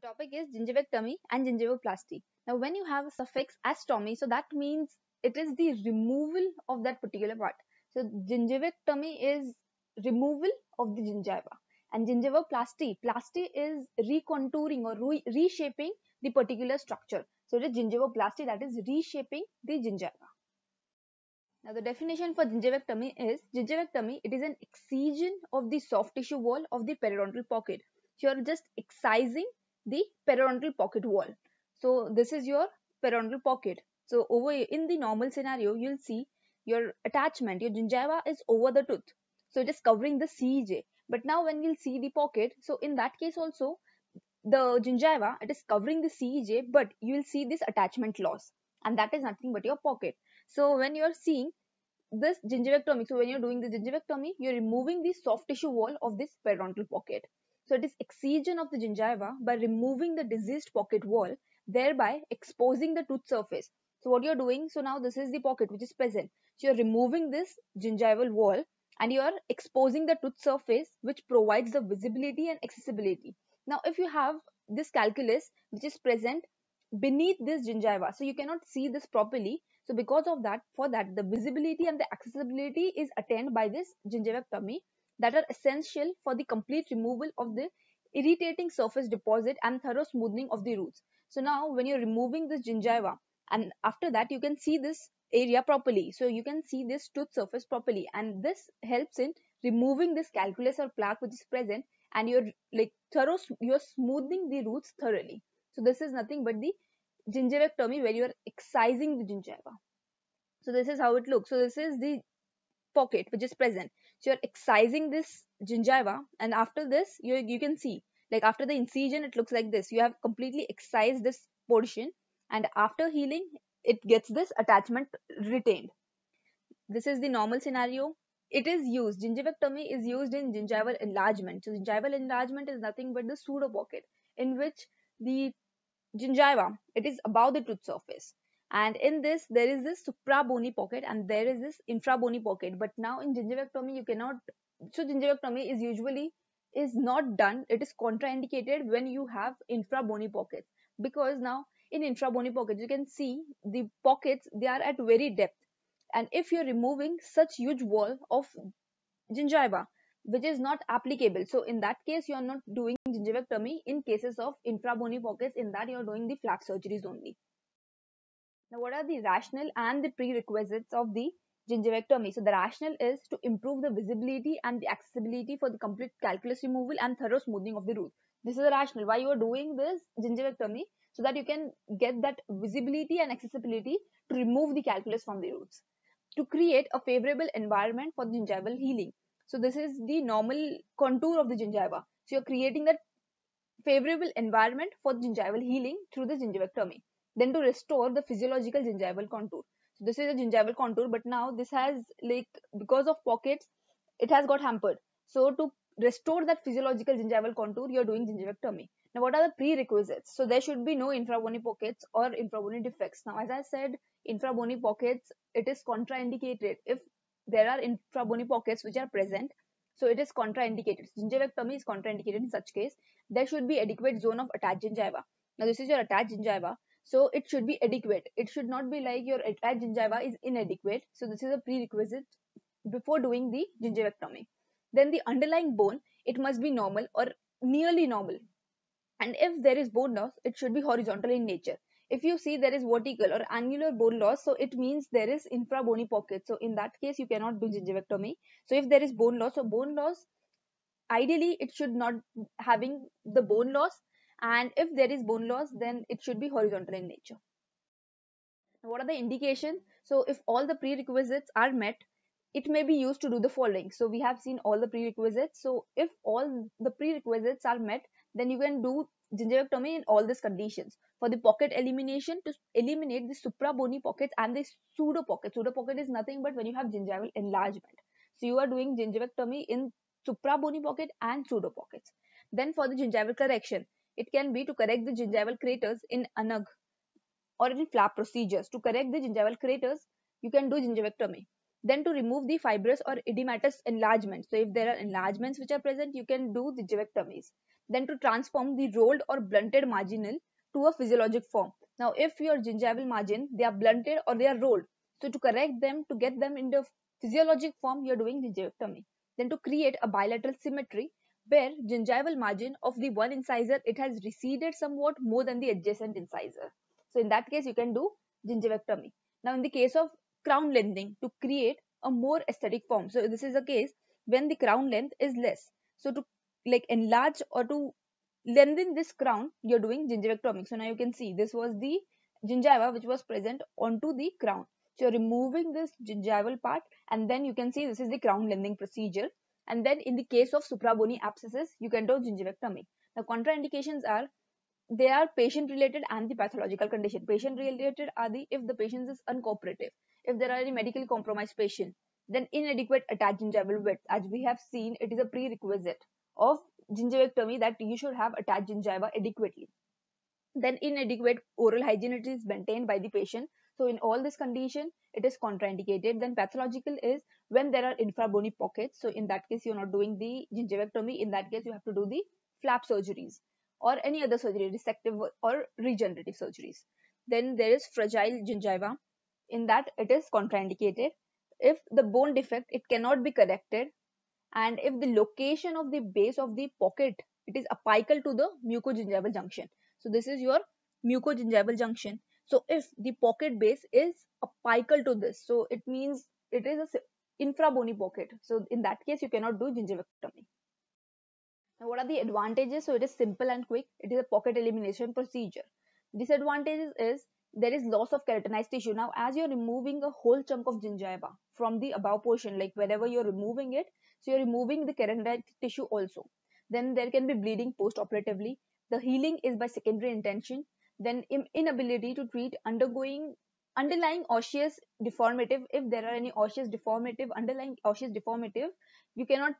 The topic is gingivectomy and gingivoplasty. Now, when you have a suffix as ectomy, so that means it is the removal of that particular part. So, gingivectomy is removal of the gingiva, and gingivoplasty, plasty is recontouring or re reshaping the particular structure. So, it is gingivoplasty that is reshaping the gingiva. Now, the definition for gingivectomy is gingivectomy. It is an excision of the soft tissue wall of the periodontal pocket. So, you are just excising the periodontal pocket wall. So this is your periodontal pocket. So over in the normal scenario, you'll see your attachment, your gingiva is over the tooth. So it is covering the CEJ. But now when we'll see the pocket, so in that case also, the gingiva, it is covering the CEJ, but you will see this attachment loss. And that is nothing but your pocket. So when you're seeing this gingivectomy, so when you're doing the gingivectomy, you're removing the soft tissue wall of this periodontal pocket. So it is excision of the gingiva by removing the diseased pocket wall, thereby exposing the tooth surface. So what you're doing, so now this is the pocket which is present. So you're removing this gingival wall and you are exposing the tooth surface which provides the visibility and accessibility. Now if you have this calculus which is present beneath this gingiva, so you cannot see this properly. So because of that, for that the visibility and the accessibility is attained by this gingivectomy that are essential for the complete removal of the irritating surface deposit and thorough smoothing of the roots. So now when you're removing this gingiva and after that you can see this area properly. So you can see this tooth surface properly and this helps in removing this calculus or plaque which is present and you're like thorough you're smoothing the roots thoroughly. So this is nothing but the gingivectomy where you're excising the gingiva. So this is how it looks. So this is the pocket which is present. So you're excising this gingiva and after this you, you can see like after the incision it looks like this. You have completely excised this portion and after healing it gets this attachment retained. This is the normal scenario. It is used gingivectomy is used in gingival enlargement. So gingival enlargement is nothing but the pseudo pocket in which the gingiva it is above the tooth surface and in this there is this supra bony pocket and there is this infra bony pocket. But now in gingivectomy you cannot so gingivectomy is usually is not done. It is contraindicated when you have infra bony pockets because now in infra bony pockets you can see the pockets they are at very depth. And if you're removing such huge wall of gingiva which is not applicable so in that case you are not doing gingivectomy in cases of infra bony pockets in that you are doing the flap surgeries only now, what are the rationale and the prerequisites of the gingivectomy? So, the rationale is to improve the visibility and the accessibility for the complete calculus removal and thorough smoothing of the root. This is the rationale why you are doing this gingivectomy so that you can get that visibility and accessibility to remove the calculus from the roots. To create a favorable environment for gingival healing. So, this is the normal contour of the gingiva. So, you're creating that favorable environment for gingival healing through the gingivectomy then to restore the physiological gingival contour. So this is a gingival contour but now this has like because of pockets it has got hampered. So to restore that physiological gingival contour you're doing gingivectomy now what are the prerequisites? So there should be no infrabony pockets or infrabony defects. Now as i said infrabony pockets it is contraindicated. If there are infrabony pockets which are present so it is contraindicated. Gingivectomy is contraindicated in such case. There should be adequate zone of attached gingiva. Now this is your attached gingiva so it should be adequate. It should not be like your attached gingiva is inadequate. So this is a prerequisite before doing the gingivectomy. Then the underlying bone, it must be normal or nearly normal. And if there is bone loss, it should be horizontal in nature. If you see there is vertical or angular bone loss, so it means there is infra bony pocket. So in that case, you cannot do gingivectomy. So if there is bone loss, so bone loss, ideally it should not having the bone loss and if there is bone loss then it should be horizontal in nature. What are the indications? So if all the prerequisites are met it may be used to do the following. So we have seen all the prerequisites. So if all the prerequisites are met then you can do gingivectomy in all these conditions. For the pocket elimination to eliminate the supra bony pockets and the pseudo pocket. Pseudo pocket is nothing but when you have gingival enlargement. So you are doing gingivectomy in supra bony pocket and pseudo pockets. Then for the gingival correction it can be to correct the gingival craters in ANUG or in flap procedures. To correct the gingival craters, you can do gingivectomy. Then to remove the fibrous or edematous enlargements. So if there are enlargements which are present, you can do the gingivectomies. Then to transform the rolled or blunted marginal to a physiologic form. Now if your gingival margin, they are blunted or they are rolled. So to correct them, to get them in the physiologic form, you're doing gingivectomy. Then to create a bilateral symmetry where gingival margin of the one incisor, it has receded somewhat more than the adjacent incisor. So in that case, you can do gingivectomy. Now in the case of crown lengthening to create a more aesthetic form. So this is a case when the crown length is less. So to like enlarge or to lengthen this crown, you're doing gingivectomy. So now you can see this was the gingiva which was present onto the crown. So you're removing this gingival part and then you can see this is the crown lengthening procedure. And then in the case of suprabony abscesses, you can do gingivectomy. The contraindications are they are patient related and the pathological condition. Patient related are the if the patient is uncooperative, if there are any medically compromised patient, then inadequate attached gingival width. As we have seen, it is a prerequisite of gingivectomy that you should have attached gingiva adequately. Then inadequate oral hygiene is maintained by the patient. So in all this condition, it is contraindicated. Then pathological is when there are infrabony pockets. So in that case, you're not doing the gingivectomy. In that case, you have to do the flap surgeries or any other surgery, resective or regenerative surgeries. Then there is fragile gingiva. In that, it is contraindicated. If the bone defect, it cannot be corrected. And if the location of the base of the pocket, it is apical to the mucogingival junction. So this is your mucogingival junction. So if the pocket base is apical to this, so it means it is a infrabony pocket. So in that case, you cannot do gingivectomy. Now, what are the advantages? So it is simple and quick. It is a pocket elimination procedure. Disadvantages is there is loss of keratinized tissue. Now, as you're removing a whole chunk of gingiva from the above portion, like wherever you're removing it, so you're removing the keratinized tissue also. Then there can be bleeding post-operatively. The healing is by secondary intention. Then inability to treat undergoing underlying osseous deformative. If there are any osseous deformative, underlying osseous deformative, you cannot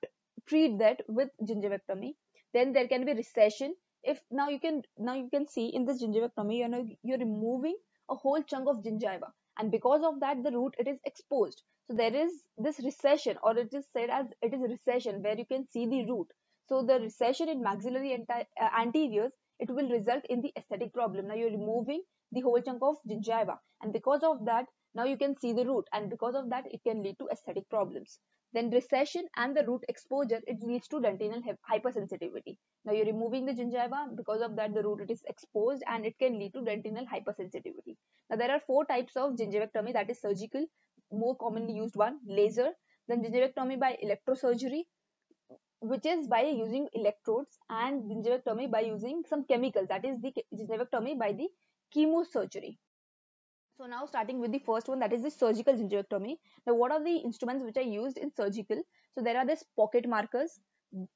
treat that with gingivectomy then there can be recession. If now you can now you can see in this gingivectomy you know you're removing a whole chunk of gingiva. And because of that the root it is exposed. So there is this recession or it is said as it is recession where you can see the root. So the recession in maxillary uh, anteriors it will result in the aesthetic problem. Now you're removing the whole chunk of gingiva and because of that now you can see the root. And because of that it can lead to aesthetic problems. Then recession and the root exposure, it leads to dentinal hypersensitivity. Now you're removing the gingiva, because of that the root it is exposed and it can lead to dentinal hypersensitivity. Now there are four types of gingivectomy that is surgical, more commonly used one, laser, then gingivectomy by electrosurgery, which is by using electrodes. And gingivectomy by using some chemicals. That is the gingivectomy by the chemosurgery. So now starting with the first one that is the surgical gingivectomy. Now what are the instruments which are used in surgical? So there are these pocket markers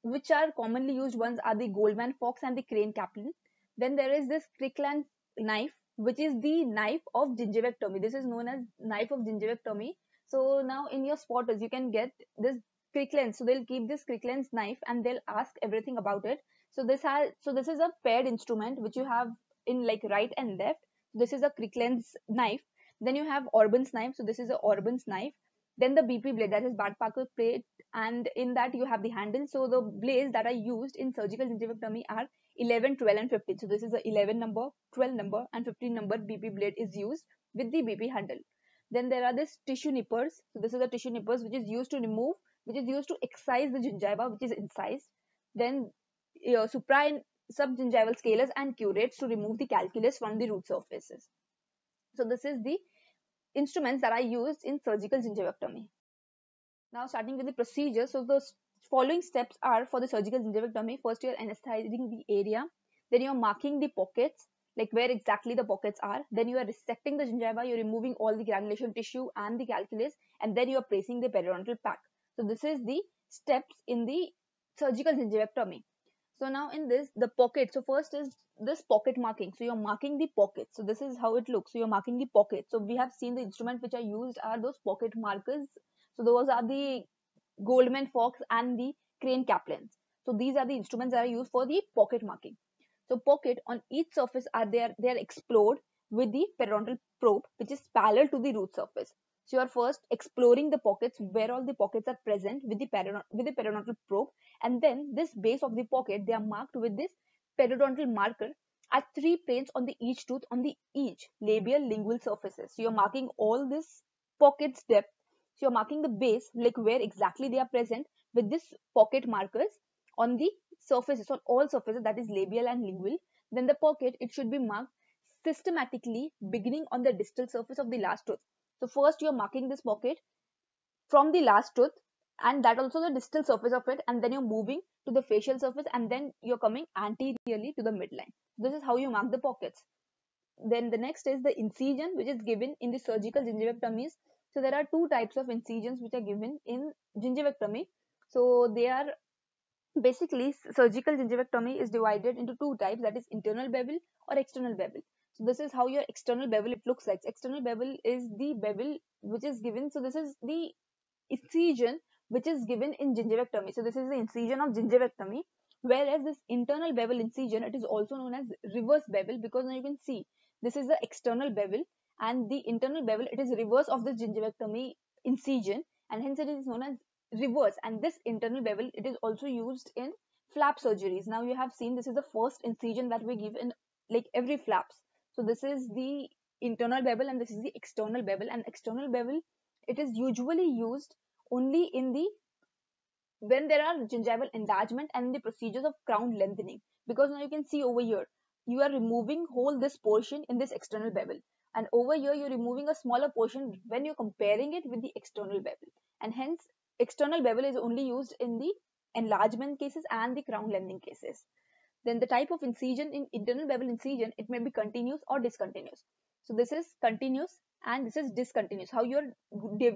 which are commonly used ones are the Goldman Fox and the Crane Kaplan. Then there is this Kirkland knife which is the knife of gingivectomy. This is known as knife of gingivectomy. So now in your spotters you can get this Kirkland. So they'll keep this Kirkland's knife and they'll ask everything about it. So this has so this is a paired instrument which you have in like right and left this is a Kirkland's knife. Then you have Orban's knife. So this is a Orban's knife. Then the BP blade that is Bard Parker blade and in that you have the handle. So the blades that are used in surgical gingivectomy are 11, 12 and 15. So this is the 11 number, 12 number and 15 number BP blade is used with the BP handle. Then there are this tissue nippers. So this is the tissue nippers which is used to remove, which is used to excise the gingiva which is incised. Then uh, supra subgingival scalers and curettes to remove the calculus from the root surfaces. So this is the instruments that are used in surgical gingivectomy. Now starting with the procedure. So the following steps are for the surgical gingivectomy. First you're anesthetizing the area. Then you're marking the pockets like where exactly the pockets are. Then you are resecting the gingiva. You're removing all the granulation tissue and the calculus and then you are placing the periodontal pack. So this is the steps in the surgical gingivectomy. So now in this, the pocket. So first is this pocket marking. So you're marking the pocket. So this is how it looks. So you're marking the pocket. So we have seen the instruments which are used are those pocket markers. So those are the Goldman Fox and the Crane Kaplans. So these are the instruments that are used for the pocket marking. So pocket on each surface are there they are explored with the periodontal probe which is parallel to the root surface. So you're first exploring the pockets where all the pockets are present with the with the periodontal probe, and then this base of the pocket they are marked with this periodontal marker at three planes on the each tooth on the each labial lingual surfaces. So you're marking all this pockets depth. So you're marking the base like where exactly they are present with this pocket markers on the surfaces on all surfaces that is labial and lingual. Then the pocket it should be marked systematically beginning on the distal surface of the last tooth. So first you're marking this pocket from the last tooth and that also the distal surface of it and then you're moving to the facial surface and then you're coming anteriorly to the midline. This is how you mark the pockets. Then the next is the incision which is given in the surgical gingivectomies. So there are two types of incisions which are given in gingivectomy. So they are basically surgical gingivectomy is divided into two types that is internal bevel or external bevel. So this is how your external bevel it looks like. External bevel is the bevel which is given. So this is the incision which is given in gingivectomy. So this is the incision of gingivectomy. Whereas this internal bevel incision, it is also known as reverse bevel because now you can see this is the external bevel and the internal bevel, it is reverse of the gingivectomy incision and hence it is known as reverse and this internal bevel, it is also used in flap surgeries. Now you have seen this is the first incision that we give in like every flaps. So this is the internal bevel and this is the external bevel. And external bevel it is usually used only in the when there are gingival enlargement and the procedures of crown lengthening. Because now you can see over here you are removing whole this portion in this external bevel. And over here you're removing a smaller portion when you're comparing it with the external bevel. And hence external bevel is only used in the enlargement cases and the crown lengthening cases then the type of incision in internal bevel incision, it may be continuous or discontinuous. So this is continuous and this is discontinuous, how you're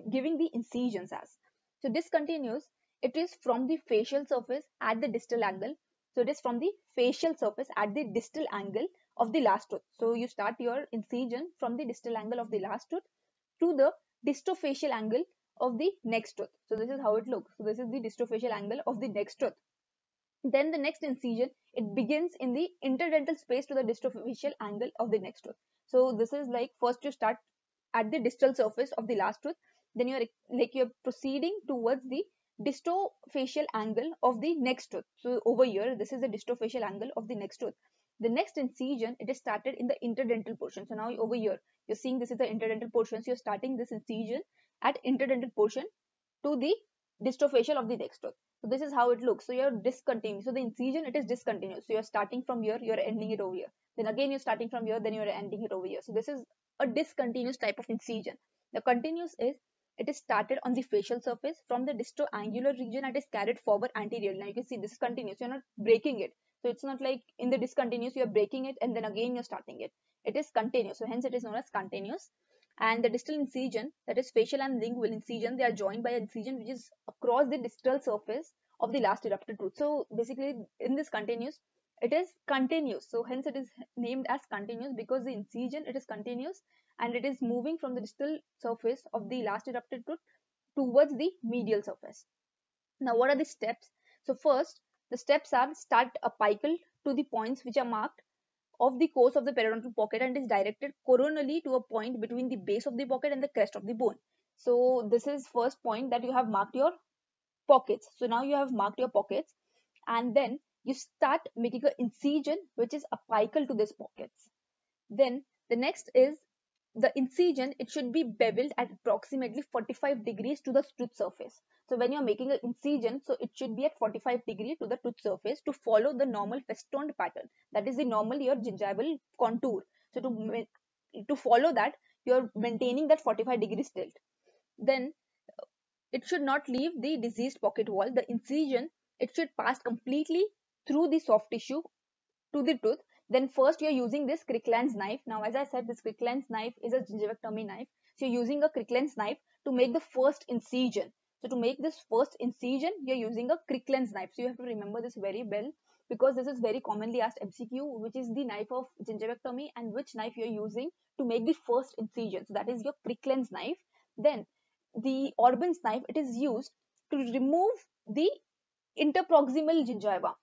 giving the incisions as. So discontinuous, it is from the facial surface at the distal angle. So it is from the facial surface at the distal angle of the last tooth. So you start your incision from the distal angle of the last tooth to the distofacial angle of the next tooth. So this is how it looks. So this is the distofacial angle of the next tooth. Then the next incision, it begins in the interdental space to the distofacial angle of the next tooth. So this is like first you start at the distal surface of the last tooth. Then you're like you're proceeding towards the distofacial angle of the next tooth. So over here, this is the distofacial angle of the next tooth. The next incision, it is started in the interdental portion. So now over here, you're seeing this is the interdental portion. So you're starting this incision at interdental portion to the distofacial of the next tooth. So this is how it looks. So you're discontinuous. So the incision, it is discontinuous. So you're starting from here, you're ending it over here. Then again, you're starting from here, then you're ending it over here. So this is a discontinuous type of incision. The continuous is, it is started on the facial surface from the disto-angular region and is carried forward anteriorly. Now you can see this is continuous. You're not breaking it. So it's not like in the discontinuous, you're breaking it and then again you're starting it. It is continuous. So hence it is known as continuous and the distal incision that is facial and lingual incision they are joined by an incision which is across the distal surface of the last erupted tooth. So basically in this continuous it is continuous. So hence it is named as continuous because the incision it is continuous and it is moving from the distal surface of the last erupted tooth towards the medial surface. Now what are the steps? So first the steps are start apical to the points which are marked of the course of the periodontal pocket and is directed coronally to a point between the base of the pocket and the crest of the bone. So this is first point that you have marked your pockets. So now you have marked your pockets and then you start making an incision which is apical to these pockets. Then the next is the incision, it should be beveled at approximately 45 degrees to the tooth surface. So when you're making an incision, so it should be at 45 degree to the tooth surface to follow the normal festoned pattern. That is the normal your gingival contour. So to, to follow that, you're maintaining that 45 degree tilt. Then uh, it should not leave the diseased pocket wall. The incision, it should pass completely through the soft tissue to the tooth then first you're using this Kirkland's knife. Now, as I said, this Kirkland's knife is a gingivectomy knife. So you're using a Kirkland's knife to make the first incision. So to make this first incision, you're using a Kirkland's knife. So you have to remember this very well because this is very commonly asked MCQ, which is the knife of gingivectomy and which knife you're using to make the first incision. So that is your Kirkland's knife. Then the Orban's knife, it is used to remove the interproximal gingiva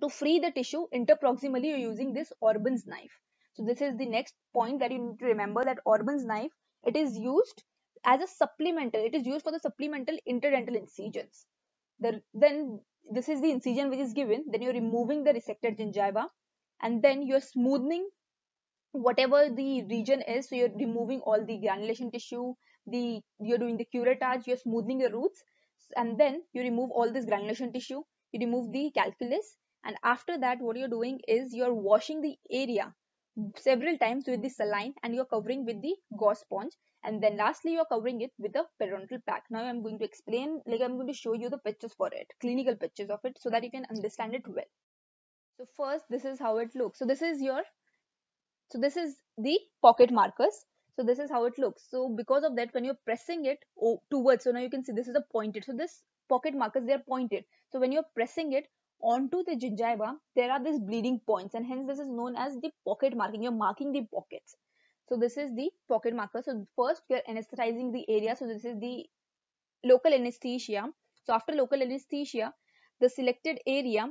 to free the tissue interproximally you're using this Orban's knife. So this is the next point that you need to remember that Orban's knife, it is used as a supplemental. It is used for the supplemental interdental incisions. The, then this is the incision which is given. Then you're removing the resected gingiva and then you're smoothing whatever the region is. So you're removing all the granulation tissue, the you're doing the curettage, you're smoothing the roots and then you remove all this granulation tissue, you remove the calculus and after that what you're doing is you're washing the area several times with the saline and you're covering with the gauze sponge. And then lastly you're covering it with a periodontal pack now i'm going to explain like i'm going to show you the pictures for it clinical pictures of it so that you can understand it well. So first this is how it looks. So this is your so this is the pocket markers. So this is how it looks. So because of that when you're pressing it towards so now you can see this is a pointed so this pocket markers they are pointed. So when you're pressing it onto the gingiva there are these bleeding points and hence this is known as the pocket marking. You're marking the pockets. So this is the pocket marker. So first you're anesthetizing the area. So this is the local anesthesia. So after local anesthesia the selected area.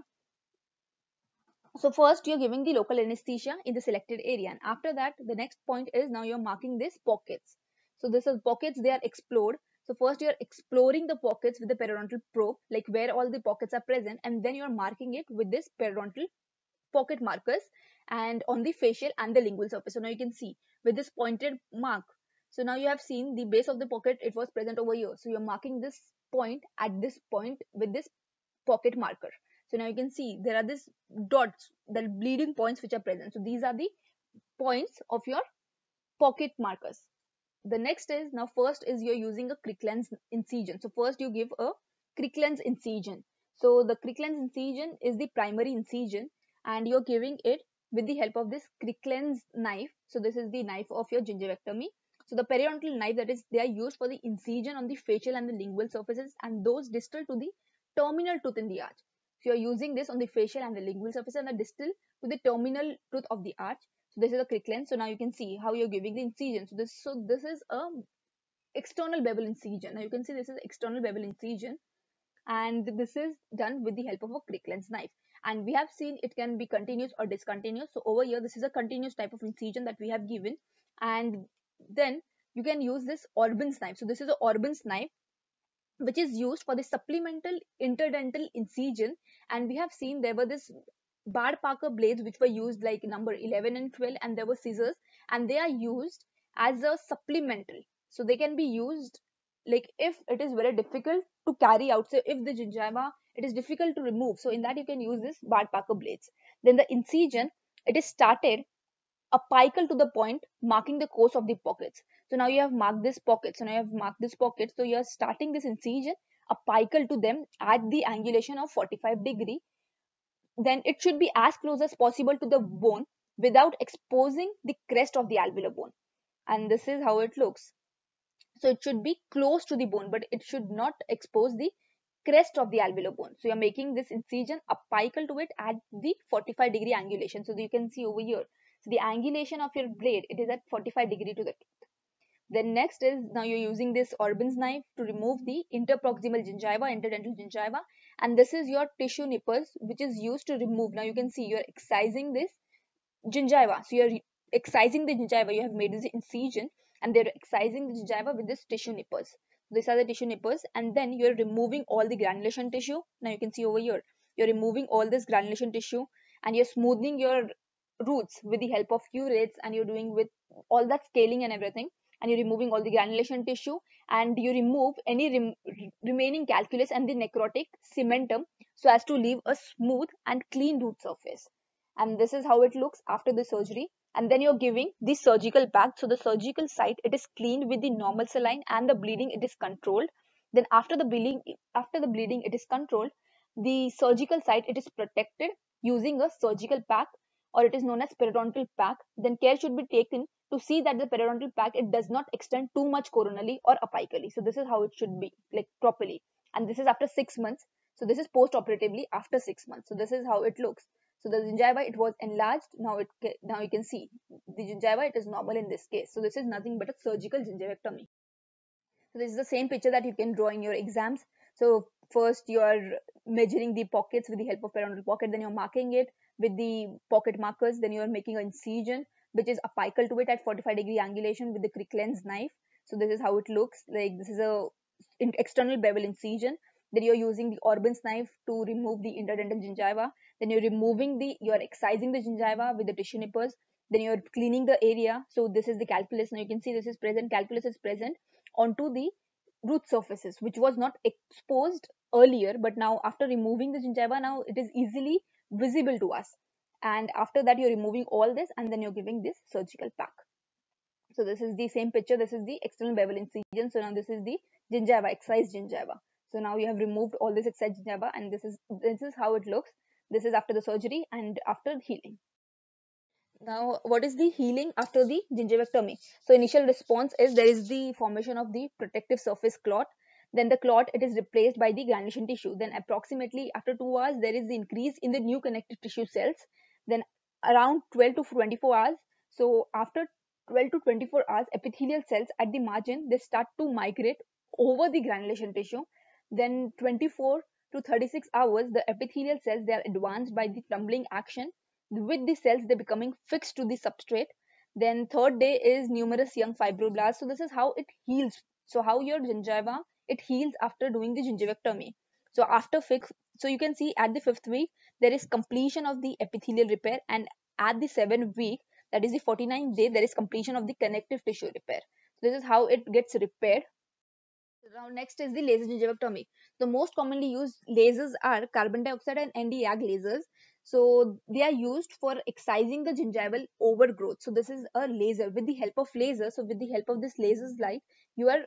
So first you're giving the local anesthesia in the selected area. And after that the next point is now you're marking these pockets. So this is pockets they are explored. So first you're exploring the pockets with the periodontal probe like where all the pockets are present and then you're marking it with this periodontal pocket markers and on the facial and the lingual surface. So now you can see with this pointed mark. So now you have seen the base of the pocket it was present over here. So you're marking this point at this point with this pocket marker. So now you can see there are these dots, the bleeding points which are present. So these are the points of your pocket markers. The next is now first is you're using a Kirkland's incision. So first you give a Kirkland's incision. So the Kirkland's incision is the primary incision and you're giving it with the help of this Kirkland's knife. So this is the knife of your gingivectomy. So the periodontal knife that is they are used for the incision on the facial and the lingual surfaces and those distal to the terminal tooth in the arch. So you're using this on the facial and the lingual surface and the distal to the terminal tooth of the arch. So this is a Kirkland. So now you can see how you're giving the incision. So this so this is a external bevel incision. Now you can see this is external bevel incision and this is done with the help of a Kirkland's knife. And we have seen it can be continuous or discontinuous. So over here, this is a continuous type of incision that we have given. And then you can use this Orban's knife. So this is a Orban's knife which is used for the supplemental interdental incision and we have seen there were this Bard Parker blades which were used like number 11 and 12 and there were scissors and they are used as a supplemental so they can be used like if it is very difficult to carry out so if the gingiva it is difficult to remove so in that you can use this Bard Parker blades then the incision it is started a apical to the point marking the course of the pockets so now you have marked this pocket. So now you have marked this pocket. So you are starting this incision a apical to them at the angulation of 45 degree. Then it should be as close as possible to the bone without exposing the crest of the alveolar bone. And this is how it looks. So it should be close to the bone, but it should not expose the crest of the alveolar bone. So you're making this incision apical to it at the 45 degree angulation. So you can see over here. So the angulation of your blade, it is at 45 degree to the tooth. then next is now you're using this Orban's knife to remove the interproximal gingiva, interdental gingiva. And this is your tissue nippers, which is used to remove. Now you can see you're excising this gingiva. So you're excising the gingiva. You have made this incision and they're excising the gingiva with this tissue nippers. These are the tissue nippers. And then you're removing all the granulation tissue. Now you can see over here, you're removing all this granulation tissue and you're smoothing your roots with the help of curettes and you're doing with all that scaling and everything and you're removing all the granulation tissue and you remove any rem remaining calculus and the necrotic cementum so as to leave a smooth and clean root surface. And this is how it looks after the surgery. And then you're giving the surgical pack. So the surgical site, it is cleaned with the normal saline and the bleeding, it is controlled. Then after the bleeding, after the bleeding, it is controlled. The surgical site, it is protected using a surgical pack or it is known as periodontal pack. Then care should be taken to see that the periodontal pack it does not extend too much coronally or apically. So this is how it should be like properly. And this is after six months. So this is post operatively after six months. So this is how it looks. So the gingiva it was enlarged. Now it now you can see. The gingiva it is normal in this case. So this is nothing but a surgical gingivectomy. So this is the same picture that you can draw in your exams. So first you are measuring the pockets with the help of periodontal pocket then you're marking it with the pocket markers then you're making an incision which is apical to it at 45 degree angulation with the Kirkland's knife. So this is how it looks like. This is a external bevel incision. Then you're using the Orban's knife to remove the interdental gingiva. Then you're removing the, you're excising the gingiva with the tissue nippers. Then you're cleaning the area. So this is the calculus. Now you can see this is present. Calculus is present onto the root surfaces, which was not exposed earlier. But now after removing the gingiva, now it is easily visible to us. And after that, you're removing all this and then you're giving this surgical pack. So this is the same picture. This is the external bevel incision. So now this is the gingiva, excised gingiva. So now you have removed all this excised gingiva and this is this is how it looks. This is after the surgery and after healing. Now, what is the healing after the gingivectomy? So initial response is there is the formation of the protective surface clot. Then the clot it is replaced by the granulation tissue. Then approximately after two hours there is the increase in the new connective tissue cells. Then around 12 to 24 hours. So after 12 to 24 hours, epithelial cells at the margin they start to migrate over the granulation tissue. Then 24 to 36 hours, the epithelial cells they are advanced by the tumbling action. With the cells they becoming fixed to the substrate. Then third day is numerous young fibroblasts. So this is how it heals. So how your gingiva it heals after doing the gingivectomy. So after fix, so you can see at the fifth week there is completion of the epithelial repair, and at the seventh week that is the 49th day there is completion of the connective tissue repair. So this is how it gets repaired. Now next is the laser gingivectomy the most commonly used lasers are carbon dioxide and Nd:YAG lasers. So they are used for excising the gingival overgrowth. So this is a laser. With the help of laser so with the help of this lasers light you are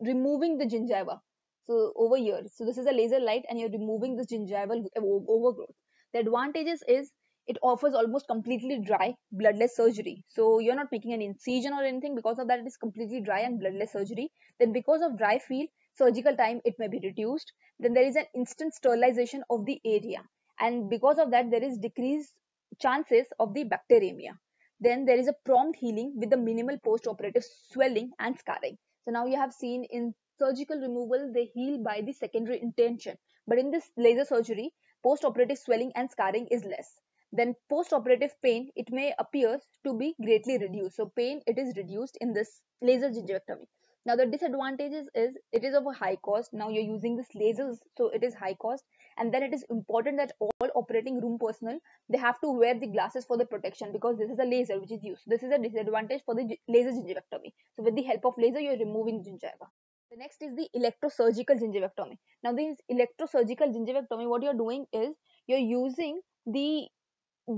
removing the gingiva so over here. So this is a laser light and you're removing this gingival uh, overgrowth. The advantages is it offers almost completely dry bloodless surgery. So you're not making an incision or anything. Because of that it is completely dry and bloodless surgery. Then because of dry field surgical time it may be reduced. Then there is an instant sterilization of the area. And because of that there is decreased chances of the bacteremia. Then there is a prompt healing with the minimal post-operative swelling and scarring. So now you have seen in surgical removal they heal by the secondary intention. But in this laser surgery post-operative swelling and scarring is less. Then post-operative pain it may appear to be greatly reduced. So pain it is reduced in this laser gingivectomy. Now the disadvantages is it is of a high cost. Now you're using this lasers so it is high cost. And then it is important that all operating room personnel they have to wear the glasses for the protection because this is a laser which is used. This is a disadvantage for the laser gingivectomy. So with the help of laser you're removing gingiva the next is the electrosurgical gingivectomy now this electrosurgical gingivectomy what you're doing is you're using the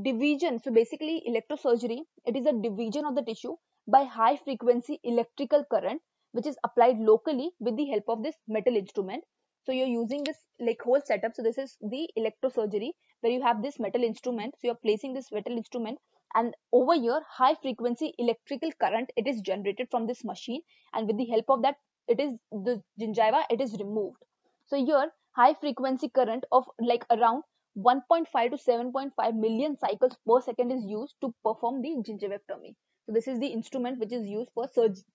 division. So basically electrosurgery it is a division of the tissue by high frequency electrical current which is applied locally with the help of this metal instrument. So you're using this like whole setup. So this is the electrosurgery where you have this metal instrument. So you're placing this metal instrument and over here high frequency electrical current it is generated from this machine. And with the help of that it is the gingiva it is removed so here high frequency current of like around 1.5 to 7.5 million cycles per second is used to perform the gingivectomy. So this is the instrument which is used for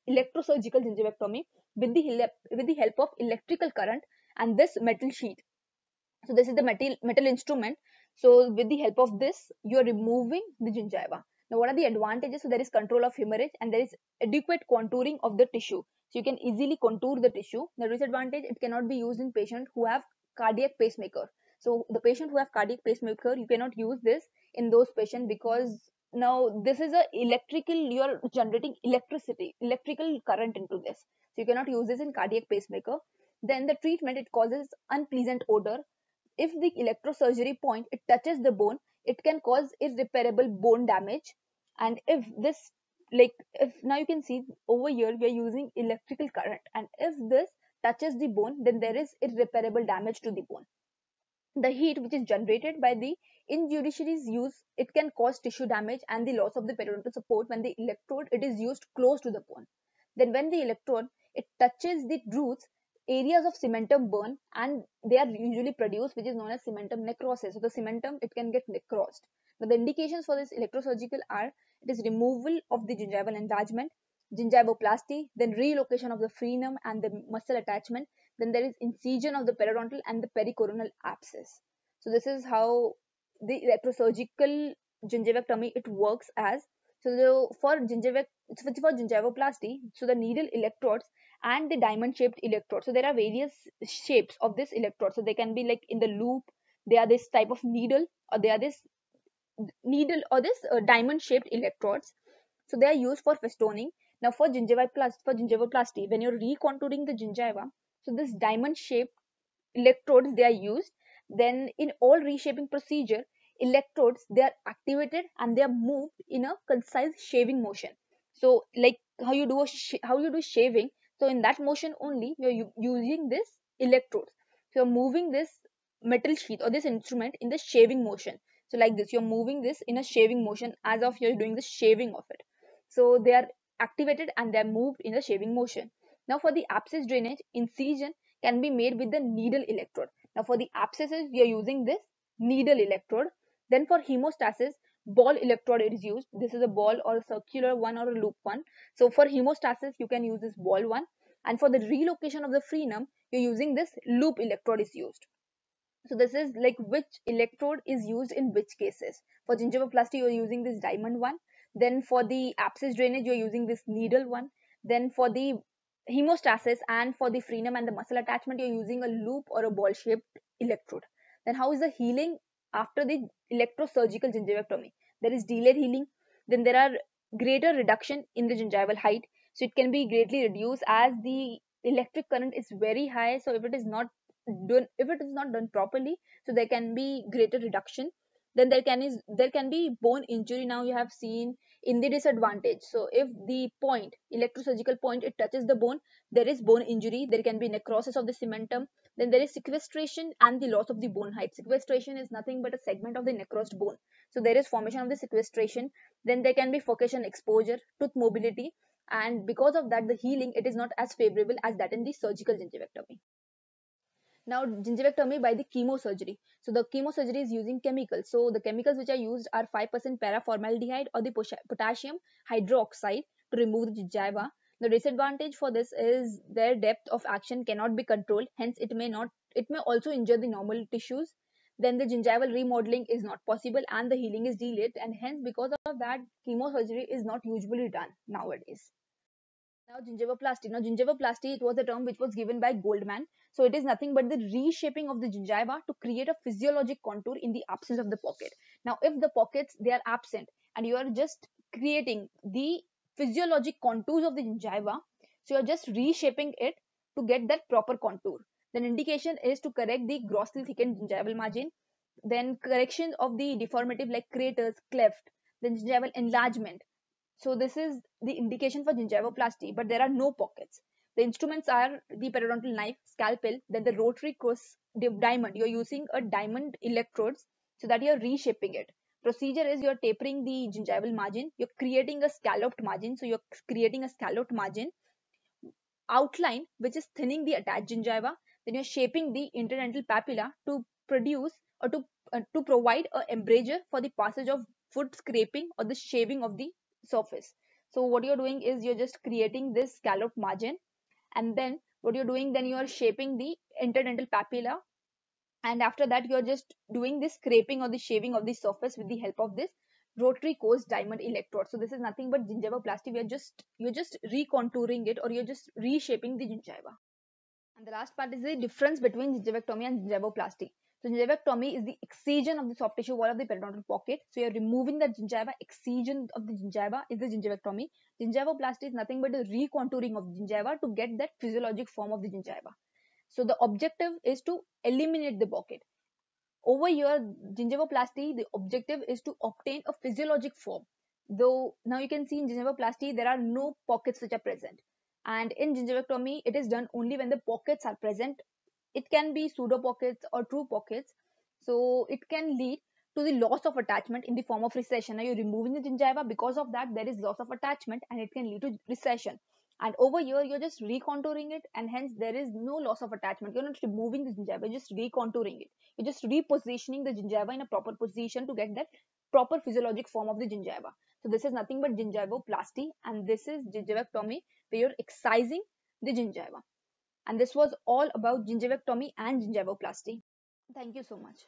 electrosurgical gingivectomy with the, with the help of electrical current and this metal sheet. So this is the metal, metal instrument. So with the help of this, you are removing the gingiva. Now what are the advantages? So there is control of hemorrhage and there is adequate contouring of the tissue. So you can easily contour the tissue. The disadvantage, it cannot be used in patients who have cardiac pacemaker. So the patient who have cardiac pacemaker, you cannot use this in those patients because now this is a electrical, you are generating electricity, electrical current into this. So you cannot use this in cardiac pacemaker. Then the treatment, it causes unpleasant odor. If the electrosurgery point, it touches the bone, it can cause irreparable bone damage. And if this like if now you can see over here we are using electrical current. And if this touches the bone then there is irreparable damage to the bone. The heat which is generated by the injudicious use it can cause tissue damage and the loss of the periodontal support when the electrode it is used close to the bone. Then when the electrode it touches the roots areas of cementum burn and they are usually produced which is known as cementum necrosis. So the cementum it can get necrosed now the indications for this electrosurgical are it is removal of the gingival enlargement gingivoplasty then relocation of the frenum and the muscle attachment then there is incision of the periodontal and the pericoronal abscess. So this is how the electrosurgical gingivectomy it works as. So for gingiva for gingivoplasty, so the needle electrodes and the diamond shaped electrode. So there are various shapes of this electrode. So they can be like in the loop, they are this type of needle or they are this needle or this uh, diamond shaped electrodes. So they are used for festoning. Now for gingivoplasty, for gingivoplasty, when you're recontouring the gingiva, so this diamond shaped electrodes they are used. Then in all reshaping procedure, electrodes they are activated and they are moved in a concise shaving motion. So like how you do a how you do shaving. So in that motion only you're using this electrodes. So you're moving this metal sheath or this instrument in the shaving motion. So like this, you're moving this in a shaving motion as of you're doing the shaving of it. So they are activated and they are moved in a shaving motion. Now for the abscess drainage, incision can be made with the needle electrode. Now for the abscesses, are using this needle electrode. Then for hemostasis, ball electrode is used. This is a ball or a circular one or a loop one. So for hemostasis, you can use this ball one. And for the relocation of the frenum, you're using this loop electrode is used. So this is like which electrode is used in which cases. For gingivoplasty, you're using this diamond one. Then for the abscess drainage, you're using this needle one. Then for the hemostasis and for the frenum and the muscle attachment, you're using a loop or a ball shaped electrode. Then how is the healing after the electrosurgical gingivectomy? There is delayed healing. Then there are greater reduction in the gingival height. So it can be greatly reduced as the electric current is very high. So if it is not done if it is not done properly so there can be greater reduction. Then there can is there can be bone injury now you have seen in the disadvantage. So if the point electrosurgical point it touches the bone there is bone injury there can be necrosis of the cementum then there is sequestration and the loss of the bone height. Sequestration is nothing but a segment of the necrosed bone. So there is formation of the sequestration then there can be furcation exposure tooth mobility and because of that the healing it is not as favorable as that in the surgical gingivectomy now, gingivectomy by the chemosurgery. So, the chemosurgery is using chemicals. So, the chemicals which are used are 5% paraformaldehyde or the potassium hydroxide to remove the gingiva. The disadvantage for this is their depth of action cannot be controlled. Hence, it may not. It may also injure the normal tissues. Then the gingival remodeling is not possible and the healing is delayed. And hence, because of that, chemosurgery is not usually done nowadays. Now gingivoplasty. Now gingivoplasty, it was a term which was given by Goldman. So it is nothing but the reshaping of the gingiva to create a physiologic contour in the absence of the pocket. Now if the pockets, they are absent and you are just creating the physiologic contours of the gingiva, so you're just reshaping it to get that proper contour. Then indication is to correct the grossly thickened gingival margin. Then correction of the deformative like craters, cleft, then gingival enlargement, so this is the indication for gingivoplasty, but there are no pockets. The instruments are the periodontal knife, scalpel, then the rotary coarse diamond. You're using a diamond electrodes so that you're reshaping it. Procedure is you're tapering the gingival margin. You're creating a scalloped margin. So you're creating a scalloped margin. Outline, which is thinning the attached gingiva. Then you're shaping the interdental papilla to produce or to, uh, to provide a embrasure for the passage of foot scraping or the shaving of the surface. So what you're doing is you're just creating this scallop margin and then what you're doing then you're shaping the interdental papilla and after that you're just doing this scraping or the shaving of the surface with the help of this rotary coarse diamond electrode. So this is nothing but gingivoplasty. We are just you're just recontouring it or you're just reshaping the gingiva. And the last part is the difference between gingivectomy and gingivoplasty. So gingivectomy is the excision of the soft tissue wall of the periodontal pocket. So you're removing the gingiva. Excision of the gingiva is the gingivectomy. Gingivoplasty is nothing but the recontouring of gingiva to get that physiologic form of the gingiva. So the objective is to eliminate the pocket. Over here, gingivoplasty, the objective is to obtain a physiologic form. Though now you can see in gingivoplasty, there are no pockets which are present. And in gingivectomy, it is done only when the pockets are present it can be pseudo pockets or true pockets. So it can lead to the loss of attachment in the form of recession. Now you're removing the gingiva. Because of that, there is loss of attachment and it can lead to recession. And over here, you're just recontouring it and hence there is no loss of attachment. You're not removing the gingiva, you're just recontouring it. You're just repositioning the gingiva in a proper position to get that proper physiologic form of the gingiva. So this is nothing but gingivoplasty and this is gingivectomy where you're excising the gingiva. And this was all about gingivectomy and gingivoplasty. Thank you so much.